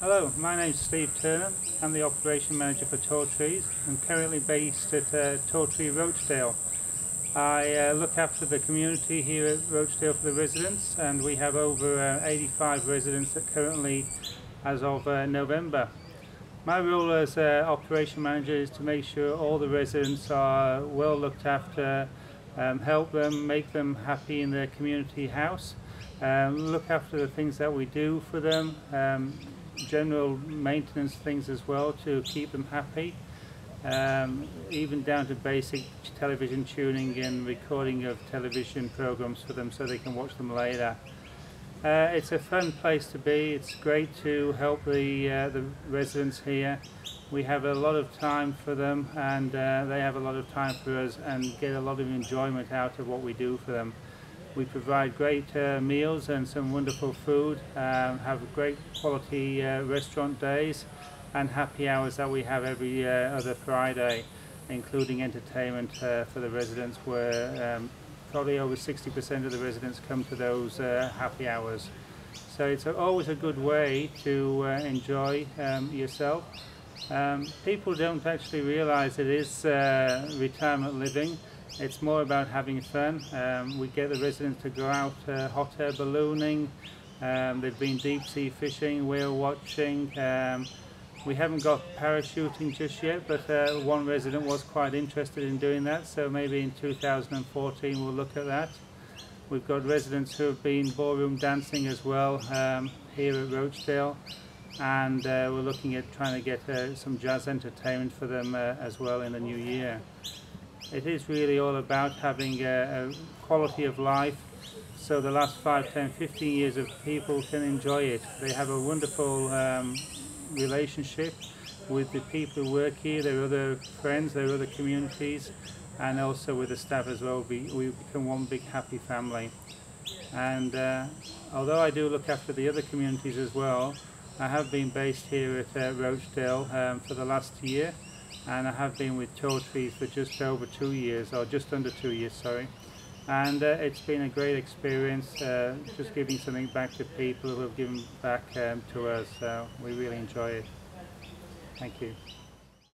Hello, my name is Steve Turner. I'm the Operation Manager for Tall Trees. I'm currently based at uh, Tall Tree Rochedale. I uh, look after the community here at Rochedale for the residents and we have over uh, 85 residents that currently as of uh, November. My role as uh, Operation Manager is to make sure all the residents are well looked after, um, help them, make them happy in their community house, um, look after the things that we do for them, um, general maintenance things as well to keep them happy. Um, even down to basic television tuning and recording of television programs for them so they can watch them later. Uh, it's a fun place to be. It's great to help the uh, the residents here. We have a lot of time for them, and uh, they have a lot of time for us, and get a lot of enjoyment out of what we do for them. We provide great uh, meals and some wonderful food, um, have great quality uh, restaurant days and happy hours that we have every uh, other Friday, including entertainment uh, for the residents where um, probably over 60% of the residents come to those uh, happy hours. So it's always a good way to uh, enjoy um, yourself. Um, people don't actually realize it is retirement living it's more about having fun. Um, we get the residents to go out uh, hot air ballooning. Um, they've been deep sea fishing, whale watching. Um, we haven't got parachuting just yet, but uh, one resident was quite interested in doing that, so maybe in 2014 we'll look at that. We've got residents who have been ballroom dancing as well um, here at Rochedale, and uh, we're looking at trying to get uh, some jazz entertainment for them uh, as well in the new year. It is really all about having a, a quality of life so the last 5, 10, 15 years of people can enjoy it. They have a wonderful um, relationship with the people who work here, their other friends, their other communities, and also with the staff as well. We, we become one big happy family. And uh, although I do look after the other communities as well, I have been based here at uh, Rochedale um, for the last year and I have been with Trees for just over two years, or just under two years, sorry. And uh, it's been a great experience, uh, just giving something back to people who have given back um, to us. So we really enjoy it. Thank you.